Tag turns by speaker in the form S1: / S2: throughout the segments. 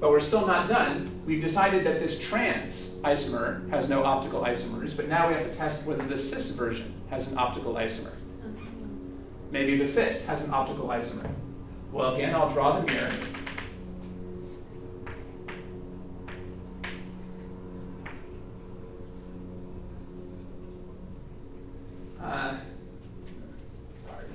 S1: But we're still not done. We've decided that this trans isomer has no optical isomers, but now we have to test whether the cis version has an optical isomer. Maybe the cis has an optical isomer. Well, again, I'll draw the mirror. Uh, hard.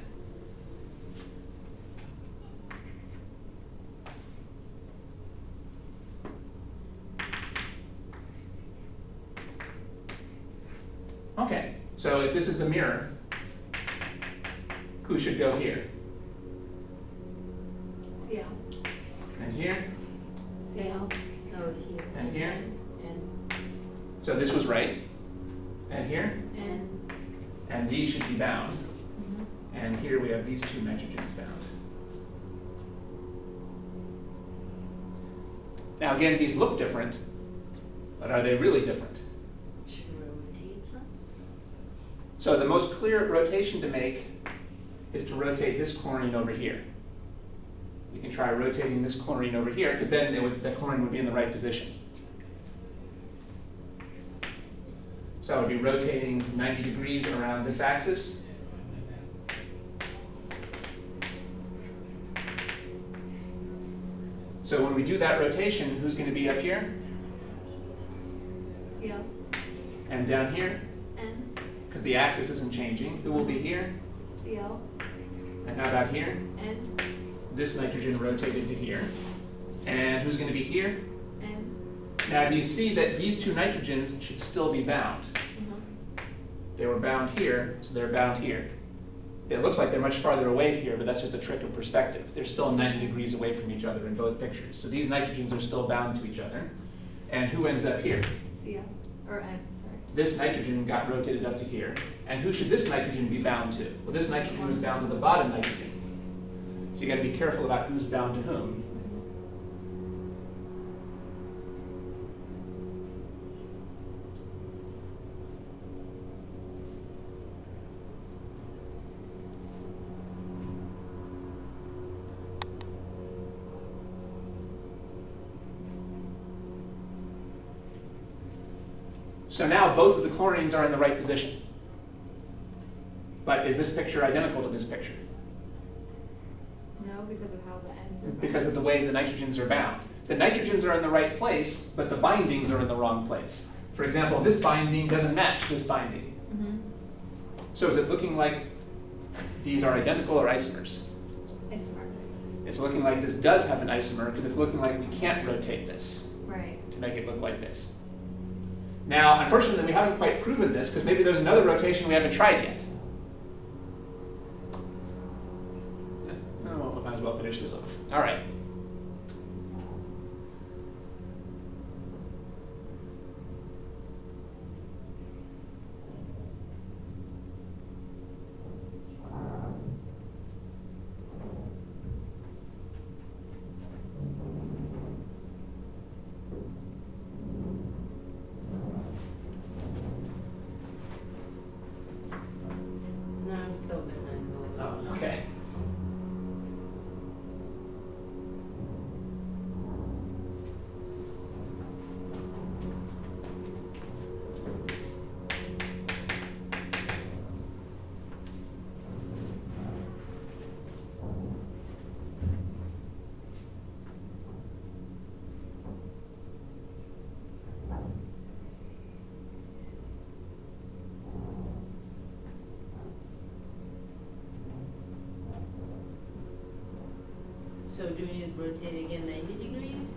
S1: Okay, so if this is the mirror, who should go here?
S2: CL.
S1: And here?
S2: CL goes here.
S1: And here?
S2: And,
S1: So this was right. And here?
S2: and,
S1: And these should be bound.
S2: mhm.
S1: And here we have these two nitrogens bound. Now again, these look different, but are they really different?
S2: Should rotate some?
S1: So the most clear rotation to make is to rotate this chlorine over here. We can try rotating this chlorine over here, because then would, the chlorine would be in the right position. So I would be rotating 90 degrees around this axis. So when we do that rotation, who's going to be up here and down here? The axis isn't changing. Who will be here?
S2: CL.
S1: And how about here?
S2: N.
S1: This nitrogen rotated to here. And who's going to be here?
S2: N.
S1: Now, do you see that these two nitrogens should still be bound?
S2: Mhm.
S1: They were bound here, so they're bound here. It looks like they're much farther away here, but that's just a trick of perspective. They're still 90 degrees away from each other in both pictures. So these nitrogens are still bound to each other. And who ends up here?
S2: CL. Or N.
S1: This nitrogen got rotated up to here. And who should this nitrogen be bound to? Well, this nitrogen is bound to the bottom nitrogen. So you got to be careful about who's bound to whom. So now both of the chlorines are in the right position. But is this picture identical to this picture?
S2: No, because of how the ends are.
S1: Because of the way the nitrogens are bound. The nitrogens are in the right place, but the bindings are in the wrong place. For example, this binding doesn't match this binding.
S2: Mhm.
S1: So is it looking like these are identical or isomers?
S2: Isomer.
S1: It's looking like this does have an isomer because it's looking like we can't rotate this
S2: Right.
S1: to make it look like this. Now, unfortunately, we haven't quite proven this because maybe there's another rotation we haven't tried yet. Oh, we might as well finish this off. All right.
S2: No, I'm still behind.
S1: Oh, okay.
S3: So do we need to rotate again ninety degrees?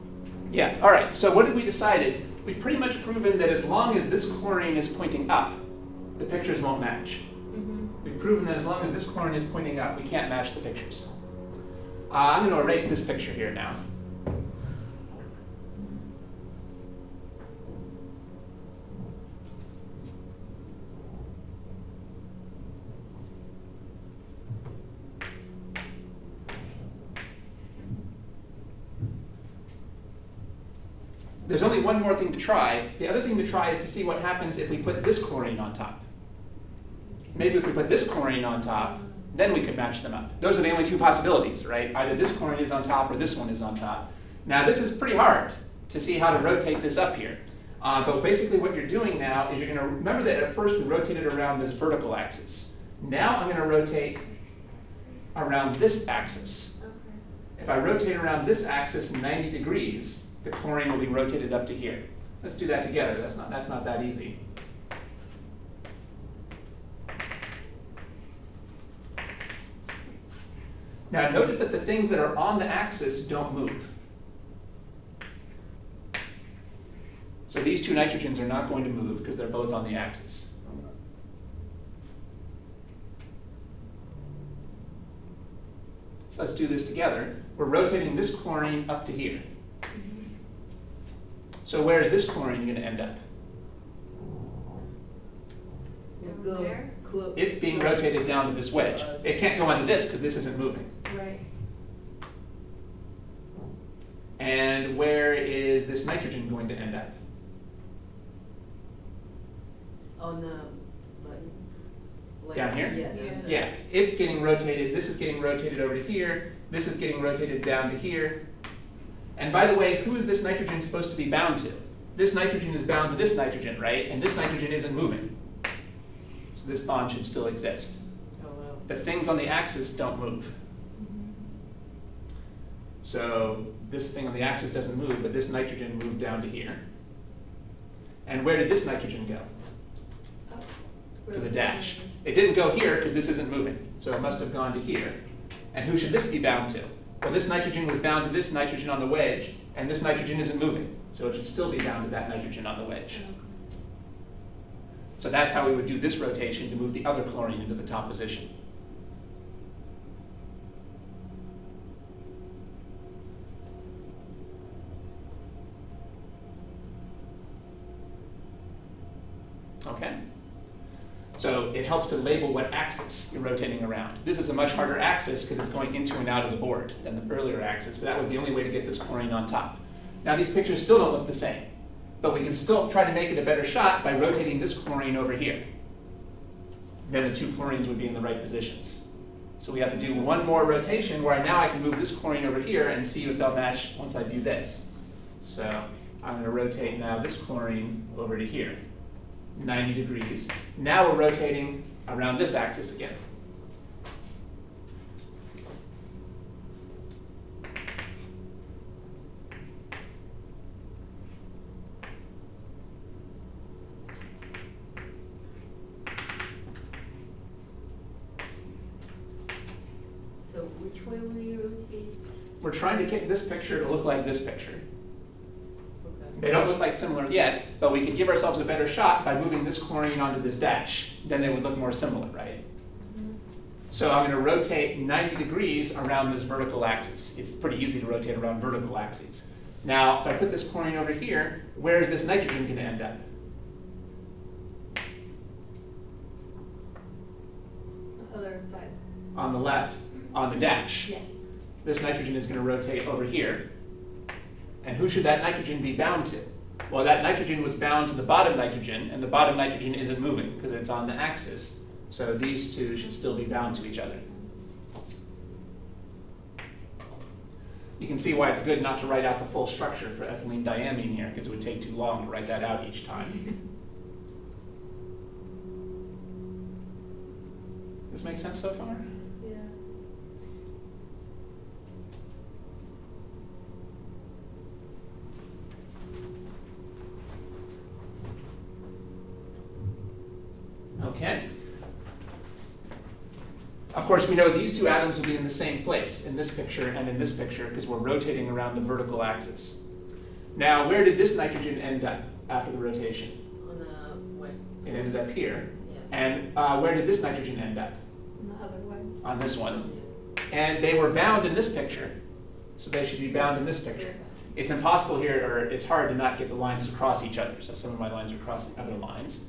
S1: Yeah, all right. So what have we decided? We've pretty much proven that as long as this chlorine is pointing up, the pictures won't match.
S2: Mhm.
S1: We've proven that as long as this chlorine is pointing up, we can't match the pictures. Uh, I'm going to erase this picture here now. There's only one more thing to try. The other thing to try is to see what happens if we put this chlorine on top. Maybe if we put this chlorine on top, then we could match them up. Those are the only two possibilities, right? Either this chlorine is on top or this one is on top. Now this is pretty hard to see how to rotate this up here. Uh, but basically what you're doing now is you're going to remember that at first we rotated around this vertical axis. Now I'm going to rotate around this axis.
S2: Okay.
S1: If I rotate around this axis 90 degrees, the chlorine will be rotated up to here. Let's do that together. That's not, that's not that easy. Now notice that the things that are on the axis don't move. So these two nitrogens are not going to move because they're both on the axis. So let's do this together. We're rotating this chlorine up to here. So where is this chlorine going to end up?
S3: Go
S1: It's being
S3: close
S1: rotated down to this wedge.
S3: to.
S1: It can't go onto this because this isn't moving.
S2: Right.
S1: And where is this nitrogen going to end up?
S3: On the button. Like-
S1: Down here?
S3: Yeah.
S2: Yeah.
S1: Yeah, it's getting rotated, this is getting rotated over to here, this is getting rotated down to here. And by the way, who is this nitrogen supposed to be bound to? This nitrogen is bound to this nitrogen, right? And this nitrogen isn't moving. So this bond should still exist.
S3: Oh, well.
S1: The things on the axis don't move. So this thing on the axis doesn't move, but this nitrogen moved down to here. And where did this nitrogen go? To the dash. It didn't go here because this isn't moving, so it must have gone to here. And who should this be bound to? Well, this nitrogen was bound to this nitrogen on the wedge, and this nitrogen isn't moving, so it should still be bound to that nitrogen on the wedge. So that's how we would do this rotation to move the other chlorine into the top position. Okay? So it helps to label what axis you're rotating around. This is a much harder axis because it's going into and out of the board than the earlier axis, but that was the only way to get this chlorine on top. Now these pictures still don't look the same, but we can still try to make it a better shot by rotating this chlorine over here. Then the two chlorines would be in the right positions. So we have to do one more rotation where now I can move this chlorine over here and see if they'll match once I do this. So I'm going to rotate now this chlorine over to here. 90 degrees. Now we're rotating around this axis again.
S3: So which way will you rotate?
S1: We're trying to get this picture to look like this picture.
S3: Okay.
S1: They don't look like similar yet, but we could give ourselves a better shot by moving this chlorine onto this dash. Then they would look more similar, right? So I'm going to rotate 90 degrees around this vertical axis. It's pretty easy to rotate around vertical axes. Now, if I put this chlorine over here, where is this nitrogen going to end up?
S2: Other side.
S1: On the left, on the dash.
S2: Yeah.
S1: This nitrogen is going to rotate over here. And who should that nitrogen be bound to? Well, that nitrogen was bound to the bottom nitrogen, and the bottom nitrogen isn't moving because it's on the axis. So these two should still be bound to each other. You can see why it's good not to write out the full structure for ethylene diamine here, because it would take too long to write that out each time. This make sense so far?
S2: Yeah.
S1: Okay. Of course, we know these two atoms will be in the same place in this picture and in this picture because we're rotating around the vertical axis. Now, where did this nitrogen end up after the rotation?
S3: On the way.
S1: It ended up here.
S3: Yeah.
S1: And uh, where did this nitrogen end up?
S2: And the other way.
S1: On this one.
S3: Yeah.
S1: And they were bound in this picture, so they should be bound in this picture. It's impossible here, or it's hard to not get the lines to cross each other, so some of my lines are crossing other lines.